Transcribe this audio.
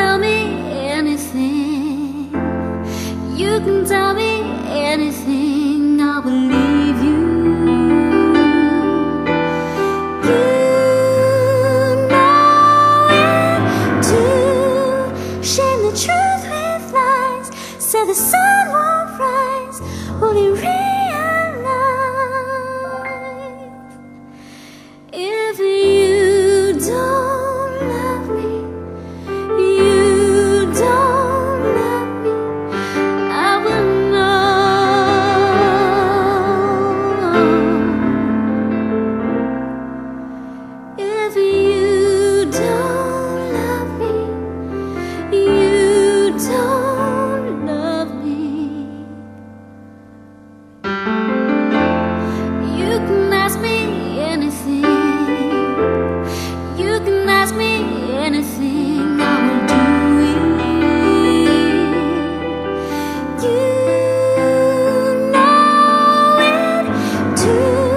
tell me anything. You can tell me anything. I'll believe you. You know it too. Shame the truth with lies. Said the sun won't rise. Only You know it too.